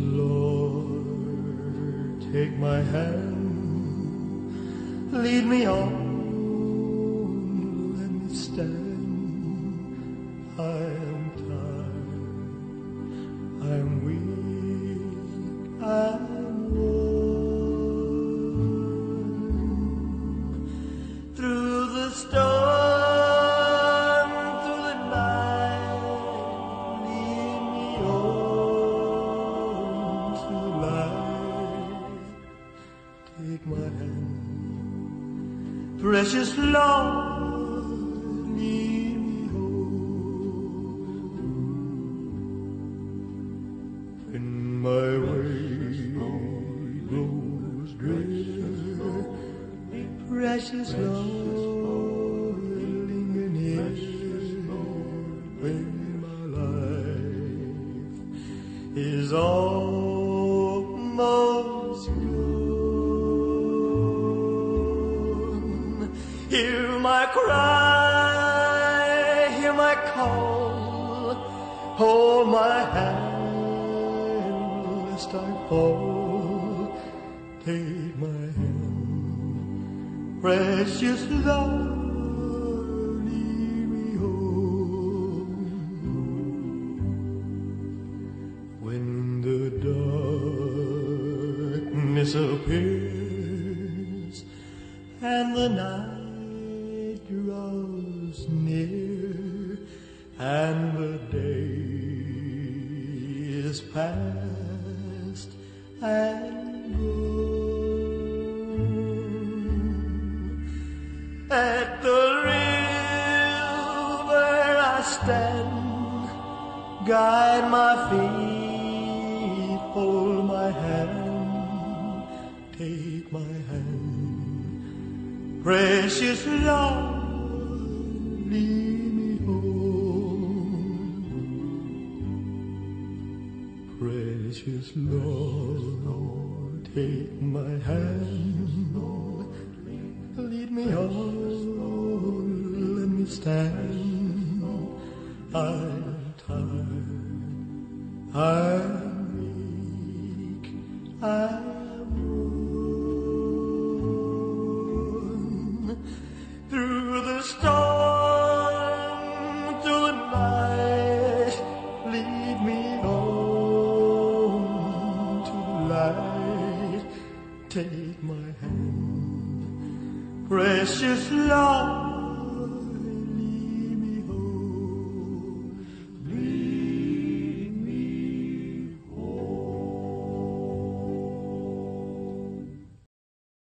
Lord, take my hand, lead me on, let me stand. My hand, precious Lord, lead me home. When my way grows drear, precious Lord, linger near. My life is almost hear my cry, hear my call, hold my hand lest I fall. Take my hand, precious Lord, lead me home. When the darkness appears and the night near and the day is past and gone. At the river I stand, guide my feet, hold my hand, take my hand, precious home. Precious Lord, take my hand, lead me on, let me stand. I'm tired, I'm Take my hand, precious Lord.